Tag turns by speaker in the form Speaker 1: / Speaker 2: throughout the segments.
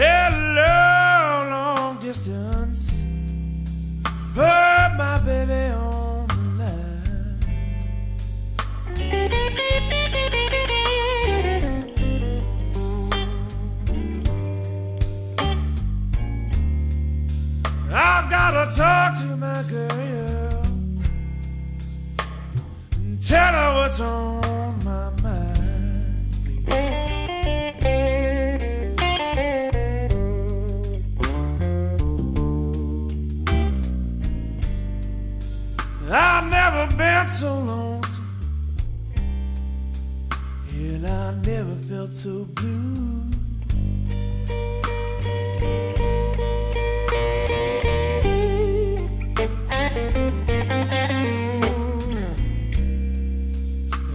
Speaker 1: Hello, long distance. Put my baby on the line. I've gotta talk to my girl and tell her what's on my mind. I've never been so lonesome, and I never felt so blue.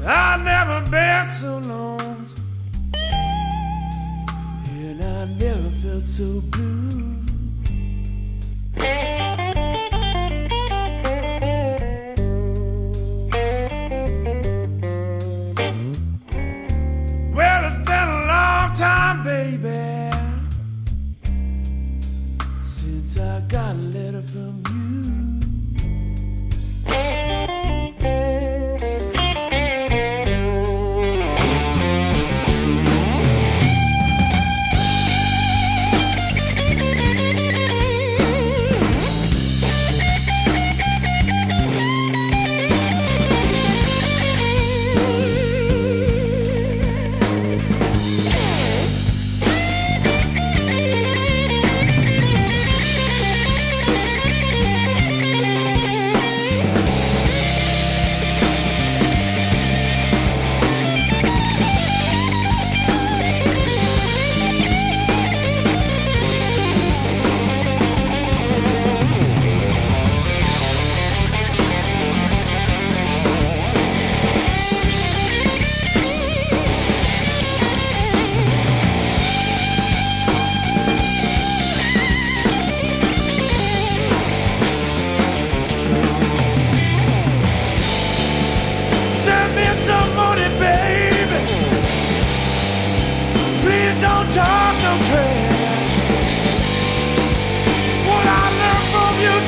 Speaker 1: I've never been so lonesome, and I never felt so blue. Baby, since I got a letter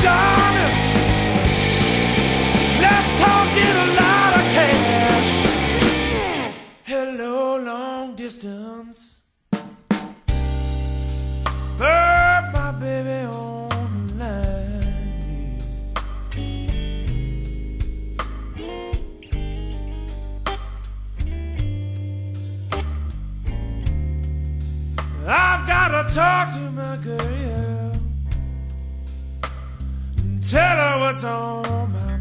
Speaker 1: darling. Let's talk get a lot of cash. Hello, long distance. My baby on the line. I've gotta talk to my girl tell her what's on my